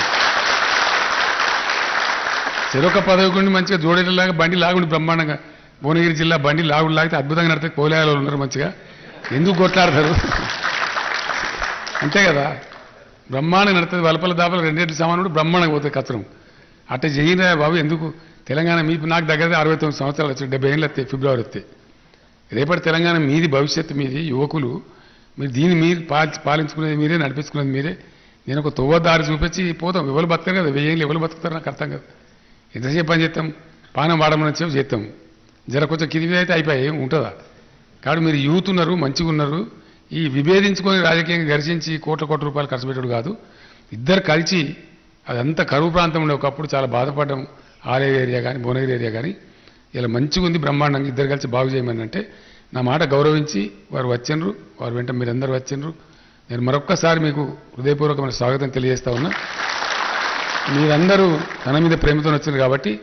Speaker 5: చెరొక పదవి మంచిగా జోడేలాగా బండి లాగుండి బ్రహ్మాండంగా. భువనగిరి జిల్లా బండి లాగుడు లాగితే అద్భుతంగా నడితే కోలేయాలో ఉన్నారు మంచిగా. ఎందుకు కొట్లాడతారు? అంతే కదా? బ్రహ్మాండంగా నడుతుంది. వలపల దాపల రెండేళ్ళు సమానుడు బ్రహ్మాండంగా పోతుంది కత్రం అట్ట చేయరా బాబు ఎందుకు? తెలంగాణ మీకు నాకు దగ్గర అరవై తొమ్మిది సంవత్సరాలు వచ్చాయి. డెబ్బై ఏళ్ళు వస్తాయి ఫిబ్రవరి వస్తాయి. రేపటి తెలంగాణ మీది భవిష్యత్తు మీది యువకులు మీరు దీన్ని మీరు పాలించుకునేది మీరే నడిపించుకునేది మీరే. నేను ఒక తొవ్వ దారి చూపించి పోతాం. ఎవరు బతకరు కదా వెయ్యి ఎవరు బతుకుతారు నాకు అర్థం కదా. ఎంతసేపు పని చేస్తాం? పానం వాడమని చెప్పి చేస్తాం. జర కొంచెం కింది అయితే అయిపోయి ఏం ఉంటుందా? కాబట్టి మీరు యూత్ ఉన్నారు మంచిగా ఉన్నారు. ఈ విభేదించుకొని రాజకీయంగా ఘర్షించి కోట్ల కోట్ల రూపాయలు ఖర్చు పెట్టడు కాదు. ఇద్దరు కలిసి అదంతా కరువు ప్రాంతం ఉండే ఒకప్పుడు చాలా బాధపడ్డాం. ఆలయ ఏరియా కానీ భువనగిరి ఏరియా కానీ ఇలా మంచిగా ఉంది బ్రహ్మాండంగా ఇద్దరు కలిసి బాగు చేయమని అంటే నా మాట గౌరవించి వారు వచ్చిండ్రు వారు వెంట మీరందరూ వచ్చిండ్రు. నేను మరొక్కసారి మీకు హృదయపూర్వకమైన స్వాగతం తెలియజేస్తా ఉన్నా. మీరందరూ తన మీద ప్రేమతో వచ్చారు కాబట్టి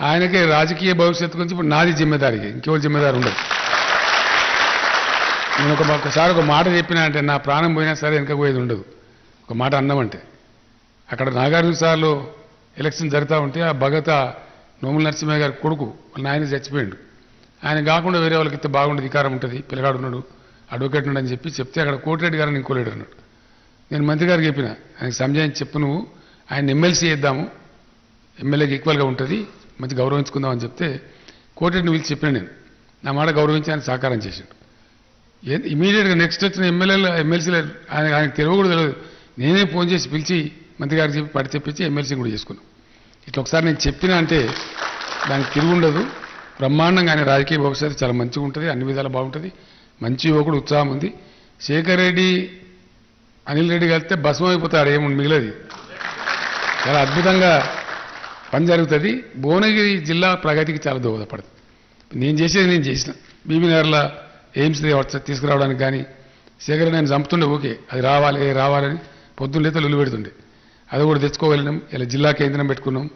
Speaker 5: ఆయనకే రాజకీయ భవిష్యత్తు గురించి ఇప్పుడు నాది జిమ్మెదారి ఇంకెవరు జిమ్మెదారు ఉండదు. నేను ఒక ఒకసారి ఒక మాట చెప్పినా అంటే నా ప్రాణం పోయినా సరే వెనక పోయేది ఉండదు. ఒక మాట అన్నామంటే అక్కడ నాగార్జున సార్లు ఎలక్షన్ జరుగుతూ ఉంటే ఆ భగత నోముల నరసింహ గారి కొడుకు నాయన చచ్చిపోయిండు. ఆయన కాకుండా వేరే వాళ్ళకి ఇస్తే బాగుండదు అధికారం ఉంటుంది పిల్లగాడు ఉన్నాడు అడ్వకేట్ ఉన్నాడు అని చెప్పి చెప్తే అక్కడ కోటిరెడ్డి గారిని ఇంకోలేడు అన్నాడు. నేను మంత్రి గారికి చెప్పిన ఆయనకి సంజాయించి చెప్పు నువ్వు ఆయన ఎమ్మెల్సీ చేద్దాము ఎమ్మెల్యేకి ఈక్వల్గా ఉంటుంది మంచి గౌరవించుకుందాం అని చెప్తే కోటిరెడ్డిని పిలిచి చెప్పిన నేను. నా మాట గౌరవించి ఆయన సహకారం చేశాడు. ఇమీడియట్గా నెక్స్ట్ వచ్చిన ఎమ్మెల్యేలు ఎమ్మెల్సీలు ఆయన ఆయనకు తెలియకూడదు తెలియదు. నేనే ఫోన్ చేసి పిలిచి మంత్రి గారికి చెప్పి పడి చెప్పించి ఎమ్మెల్సీ కూడా చేసుకున్నాం. ఇట్లా ఒకసారి నేను చెప్పినా అంటే దానికి తిరుగుండదు. బ్రహ్మాండంగా ఆయన రాజకీయ భవిష్యత్తు చాలా మంచిగా ఉంటుంది అన్ని విధాలు బాగుంటుంది. మంచి యువకుడు ఉత్సాహం ఉంది. శేఖర్ రెడ్డి అనిల్ రెడ్డి కలిస్తే భస్మం అయిపోతాడు ఏముంది మిగిలది. చాలా అద్భుతంగా పని జరుగుతుంది. భువనగిరి జిల్లా ప్రగతికి చాలా దోహదపడుతుంది నేను చేసేది నేను చేసిన. బీబీ నగర్లో ఎయిమ్స్ తీసుకురావడానికి కానీ శేఖర్ నేను చంపుతుండే ఓకే అది రావాలి రావాలని పొద్దున్న లేత లొల్లు పెడుతుండే. అది కూడా తెచ్చుకోగలిగినాం. ఇలా జిల్లా కేంద్రం పెట్టుకున్నాం.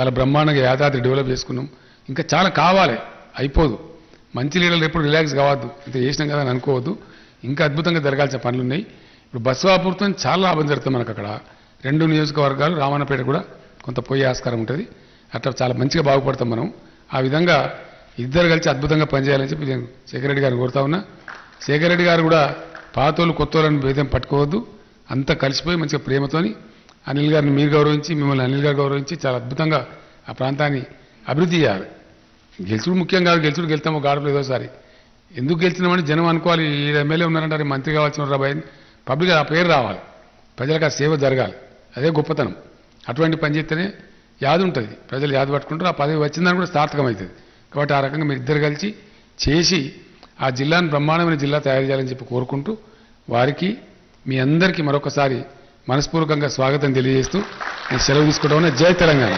Speaker 5: చాలా బ్రహ్మాండంగా యాదాద్రి డెవలప్ చేసుకున్నాం. ఇంకా చాలా కావాలి. అయిపోదు. మంచి లీడర్లు ఎప్పుడు రిలాక్స్ కావద్దు. ఇంత చేసినాం కదా అని అనుకోవద్దు. ఇంకా అద్భుతంగా జరగాల్సిన పనులు ఉన్నాయి ఇప్పుడు బస్వాపూర్తో చాలా లాభం జరుగుతుంది మనకు అక్కడ. రెండు నియోజకవర్గాలు రామన్నపేట కూడా కొంత పోయే ఆస్కారం ఉంటుంది. అట్లా చాలా మంచిగా బాగుపడతాం మనం. ఆ విధంగా ఇద్దరు కలిసి అద్భుతంగా పనిచేయాలని చెప్పి నేను శేఖర్ రెడ్డి గారిని కోరుతా ఉన్నా. శేఖర్ రెడ్డి గారు కూడా పాతోళ్ళు కొత్తోళ్ళని భేదం పట్టుకోవద్దు. అంతా కలిసిపోయి మంచిగా ప్రేమతోని అనిల్ గారిని మీరు గౌరవించి మిమ్మల్ని అనిల్ గారు గౌరవించి చాలా అద్భుతంగా ఆ ప్రాంతాన్ని అభివృద్ధి చేయాలి. గెలుచుడు ముఖ్యం కాదు గెలుచుడు గెలుతాము గాడపలు ఏదోసారి ఎందుకు గెలిచినామని జనం అనుకోవాలి. ఈ ఎమ్మెల్యే ఉన్నారంటారు మంత్రి కావాల్సిన రాబోయే పబ్లిక్ ఆ పేరు రావాలి. ప్రజలకు ఆ సేవ జరగాలి. అదే గొప్పతనం. అటువంటి పని చేస్తేనే యాది ఉంటుంది. ప్రజలు యాది పట్టుకుంటారు. ఆ పదవి వచ్చిందని కూడా సార్థకమవుతుంది కాబట్టి ఆ రకంగా మీరు ఇద్దరు కలిసి చేసి ఆ జిల్లాను బ్రహ్మాండమైన జిల్లా తయారు చేయాలని చెప్పి కోరుకుంటూ వారికి మీ అందరికీ మరొకసారి మనస్పూర్వకంగా స్వాగతం తెలియజేస్తూ నేను సెలవు తీసుకుంటా ఉన్నా జై తెలంగాణ.